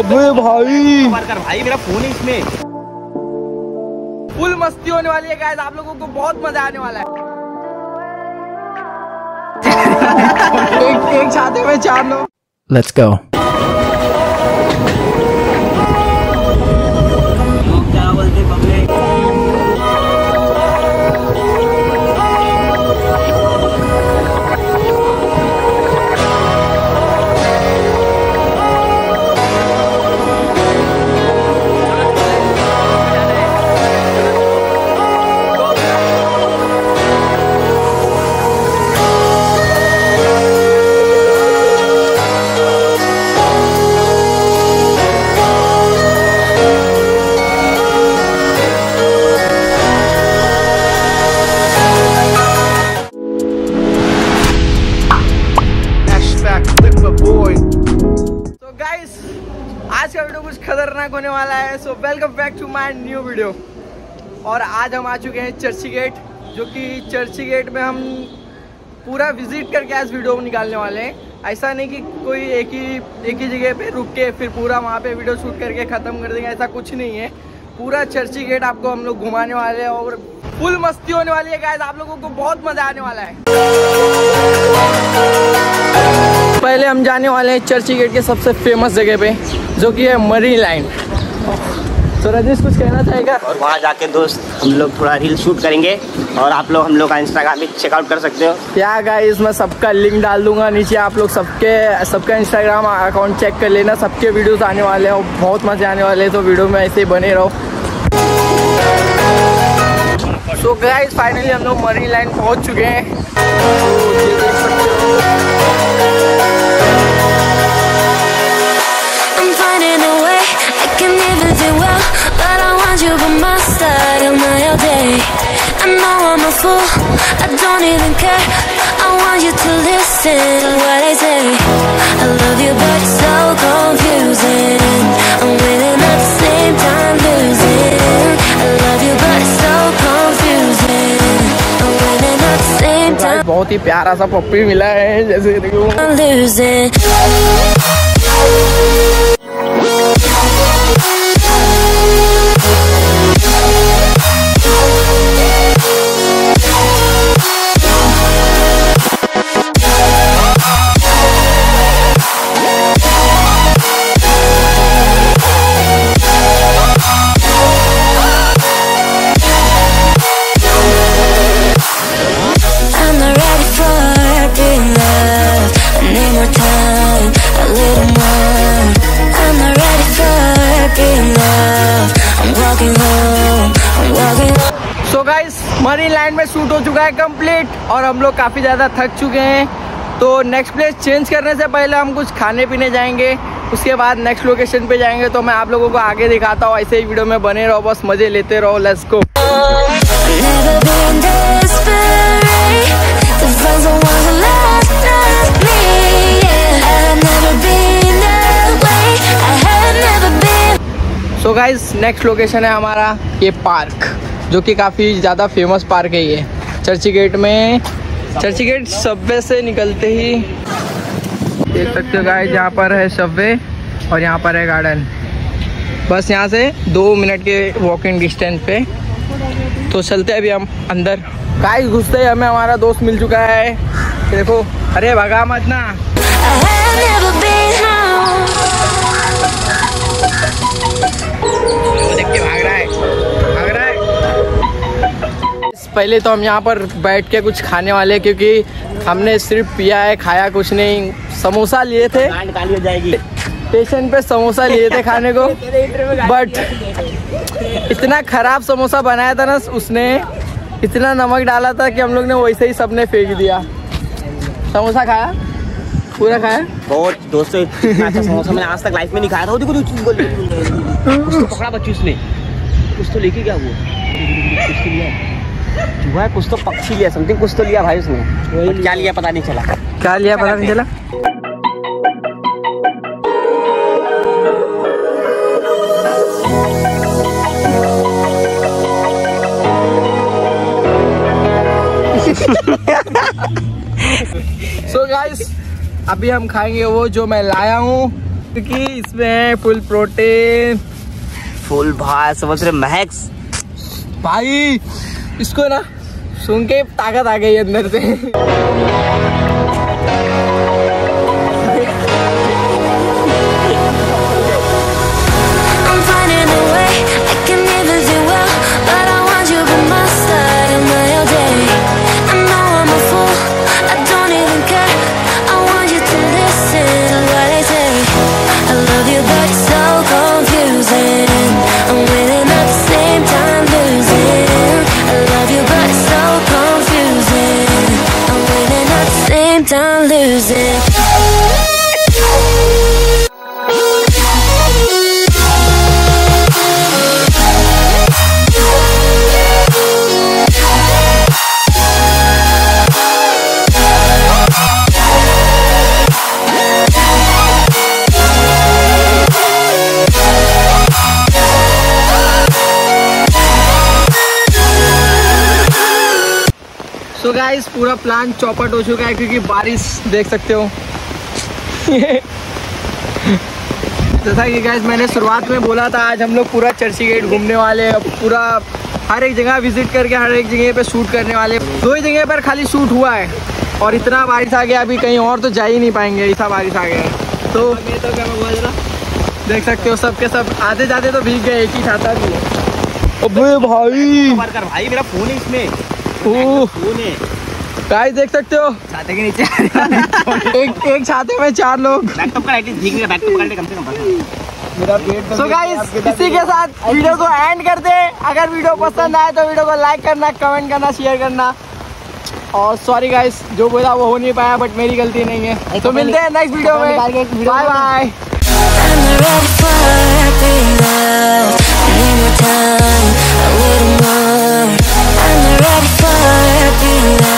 अबे भाई। कर भाई मेरा फ़ोन है इसमें। फुल मस्ती होने वाली है गाइस आप लोगों को बहुत मज़ा आने वाला है। एक एक छाते में चार लोग। Let's go. खतरनाक होने वाला है। So welcome back to my new video और आज हम आ चुके हैं चर्ची गेट जो कि चर्ची गेट में हम पूरा विज़िट करके आज वीडियो निकालने वाले हैं। ऐसा नहीं कि कोई एक ही एक ही जगह पे रुक के फिर पूरा वहाँ पे वीडियो शूट करके ख़त्म कर देंगे, ऐसा कुछ नहीं है। पूरा चर्ची गेट आपको हम लोग घुमाने वाले हैं और फुल मस्ती होने वाली है गाइस आप लोगों को बहुत मज़ा आने वाला है। पहले हम जाने वाले हैं चर्ची गेट के सबसे फ़ेमस जगह पे जो कि है मरी लाइन तो राजेश कुछ कहना चाहेगा? और वहाँ जाके दोस्त हम लोग थोड़ा रील शूट करेंगे और आप लोग हम लोग का इंस्टाग्राम भी चेकआउट कर सकते हो। क्या गाइस मैं सबका लिंक डाल दूँगा नीचे आप लोग सबके सबका इंस्टाग्राम अकाउंट चेक कर लेना सबके वीडियोस आने वाले हैं बहुत मज़े आने वाले हैं तो वीडियो में ऐसे ही बने रहो। सो गाइस फाइनली हम लोग मरी लाइन पहुँच चुके हैं। listen to what I say. I love you, but it's so confusing. I'm winning at the same time losing. I love you, but it's so confusing. I'm winning at the same guys time बहुत ही प्यारा सा पप्पी मिला है जैसे देखो losing. So guys Marine Line में shoot हो चुका है कंप्लीट और हम लोग काफ़ी ज़्यादा थक चुके हैं। तो नेक्स्ट प्लेस चेंज करने से पहले हम कुछ खाने पीने जाएँगे। उसके बाद नेक्स्ट लोकेशन पे जाएँगे। तो मैं आप लोगों को आगे दिखाता हूँ। ऐसे ही वीडियो में बने रहो, बस मज़े लेते रहो। Let's go so guys next location है हमारा ये पार्क जो कि काफ़ी ज़्यादा फ़ेमस पार्क है ये। चर्ची गेट में चर्ची गेट सबवे से निकलते ही देख सकते हो गाइस यहाँ पर है सबवे और यहाँ पर है गार्डन बस यहाँ से दो मिनट के वॉकिंग डिस्टेंस पे। तो चलते हैं अभी हम अंदर। गाइस घुसते ही हमें हमारा दोस्त मिल चुका है। देखो, अरे भगा मत ना। पहले तो हम यहाँ पर बैठ के कुछ खाने वाले क्योंकि हमने सिर्फ़ पिया है खाया कुछ नहीं समोसा लिए थे। हो जाएगी। स्टेशन पे समोसा लिए थे खाने को बट इतना खराब समोसा बनाया था ना उसने इतना नमक डाला था कि हम लोग ने वैसे ही सबने फेंक दिया। समोसा खाया? पूरा खाया? बहुत दोस्तों अच्छा समोसा मैंने आज तक लाइफ में नहीं खाया था। देखो तो पकड़ा बच्ची उसने। कुछ तो लेके गया वो। है कुछ तो पक्षी लिया समथिंग कुछ तो लिया भाई उसने। क्या लिया पता नहीं चला। क्या लिया पता नहीं चला? सो गाइस अभी हम खाएँगे वो जो मैं लाया हूँ क्योंकि इसमें है फुल प्रोटीन फुल भाई समझ रहे महक्स भाई इसको ना सुन के ताकत आ गई अंदर से। Losing. सो गाइस पूरा प्लान चौपट हो चुका है क्योंकि बारिश देख सकते हो। जैसा कि गाइस मैंने शुरुआत में बोला था आज हम लोग पूरा चर्ची गेट घूमने वाले हैं। पूरा हर एक जगह विज़िट करके हर एक जगह पे शूट करने वाले दो ही जगह पर खाली शूट हुआ है। और इतना बारिश आ गया अभी कहीं और तो जा ही नहीं पाएँगे ऐसा बारिश आ गया है। तो देख सकते हो सब के सब आते जाते तो भीग गए एक ही छाता भी है। अबे भाई। भाई मेरा फ़ोन है इसमें। गाइस देख सकते हो। छाते के नीचे एक एक छाते में चार लोग। सो गाइस इसी के साथ वीडियो को एंड करते हैं। अगर वीडियो पसंद आए तो वीडियो को लाइक करना कमेंट करना शेयर करना। और सॉरी गाइस जो बोला वो हो नहीं पाया बट मेरी गलती नहीं है। तो, तो मिलते हैं नेक्स्ट वीडियो तो में। Bye bye Let it fly,